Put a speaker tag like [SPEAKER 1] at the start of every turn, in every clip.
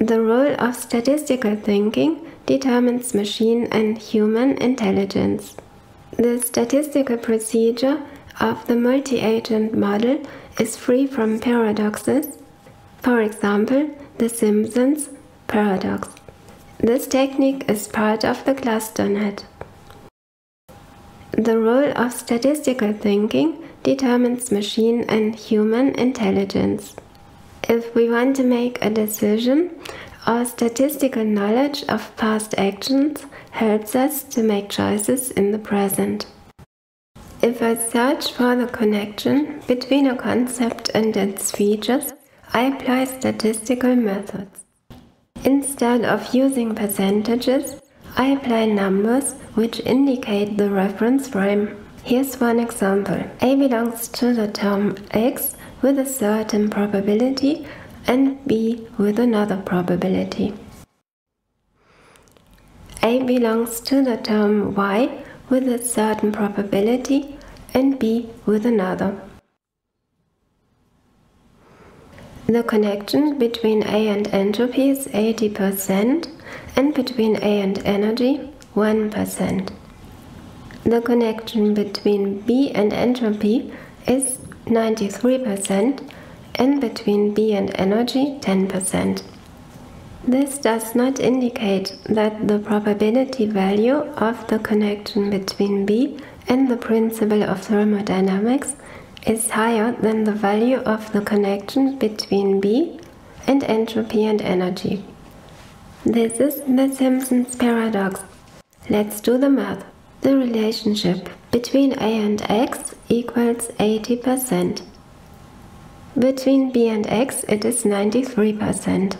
[SPEAKER 1] The role of statistical thinking determines machine and human intelligence. The statistical procedure of the multi-agent model is free from paradoxes, for example, the Simpsons paradox. This technique is part of the cluster net. The role of statistical thinking determines machine and human intelligence. If we want to make a decision, our statistical knowledge of past actions helps us to make choices in the present. If I search for the connection between a concept and its features, I apply statistical methods. Instead of using percentages, I apply numbers which indicate the reference frame. Here's one example. A belongs to the term x with a certain probability and B with another probability. A belongs to the term y with a certain probability and B with another. The connection between A and entropy is 80% and between A and energy 1%. The connection between B and entropy is 93% and between B and energy 10%. This does not indicate that the probability value of the connection between B and the principle of thermodynamics is higher than the value of the connection between B and entropy and energy. This is the Simpsons paradox. Let's do the math. The relationship between A and X equals 80%. Between B and X it is 93%.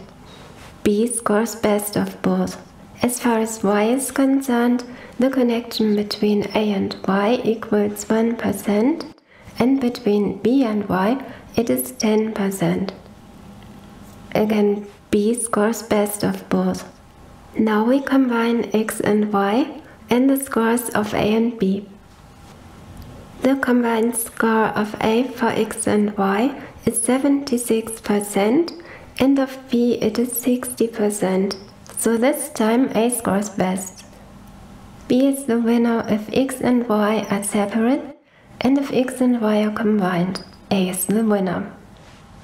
[SPEAKER 1] B scores best of both. As far as Y is concerned, the connection between A and Y equals 1% and between b and y it is 10%. Again, b scores best of both. Now we combine x and y and the scores of a and b. The combined score of a for x and y is 76% and of b it is 60%. So this time a scores best. b is the winner if x and y are separate and if x and y are combined, A is the winner.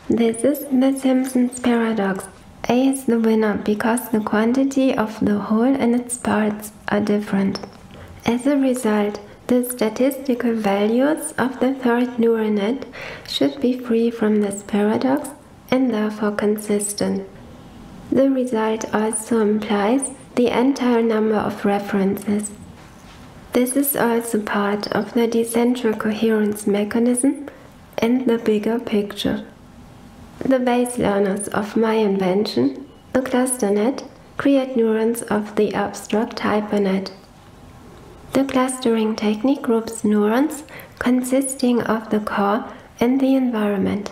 [SPEAKER 1] This is the Simpsons paradox. A is the winner because the quantity of the whole and its parts are different. As a result, the statistical values of the third neural net should be free from this paradox and therefore consistent. The result also implies the entire number of references this is also part of the decentral coherence mechanism and the bigger picture. The base learners of my invention, the cluster net, create neurons of the abstract hypernet. The clustering technique groups neurons consisting of the core and the environment.